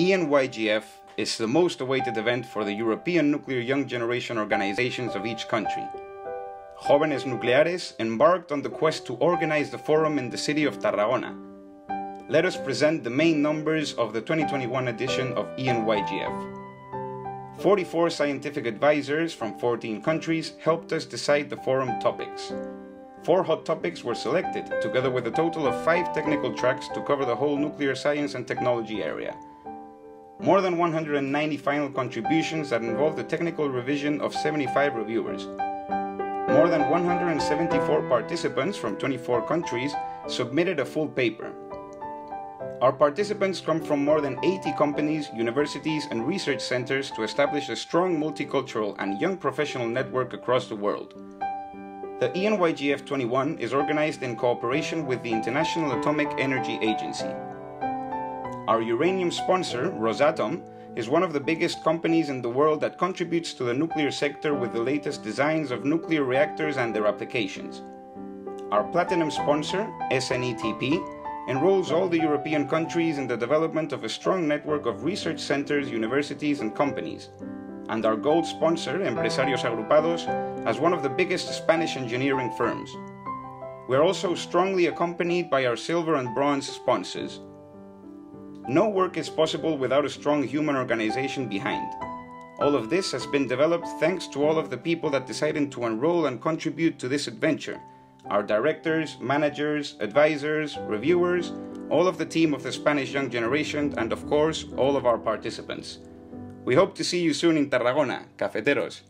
ENYGF is the most awaited event for the European nuclear young generation organizations of each country. Jóvenes Nucleares embarked on the quest to organize the forum in the city of Tarragona. Let us present the main numbers of the 2021 edition of ENYGF. 44 scientific advisors from 14 countries helped us decide the forum topics. Four hot topics were selected, together with a total of five technical tracks to cover the whole nuclear science and technology area. More than 190 final contributions that involved the technical revision of 75 reviewers. More than 174 participants from 24 countries submitted a full paper. Our participants come from more than 80 companies, universities, and research centers to establish a strong multicultural and young professional network across the world. The ENYGF 21 is organized in cooperation with the International Atomic Energy Agency. Our uranium sponsor, Rosatom, is one of the biggest companies in the world that contributes to the nuclear sector with the latest designs of nuclear reactors and their applications. Our platinum sponsor, SNETP, enrolls all the European countries in the development of a strong network of research centers, universities, and companies. And our gold sponsor, Empresarios Agrupados, as one of the biggest Spanish engineering firms. We are also strongly accompanied by our silver and bronze sponsors, no work is possible without a strong human organization behind. All of this has been developed thanks to all of the people that decided to enroll and contribute to this adventure our directors, managers, advisors, reviewers, all of the team of the Spanish Young Generation, and of course, all of our participants. We hope to see you soon in Tarragona, cafeteros.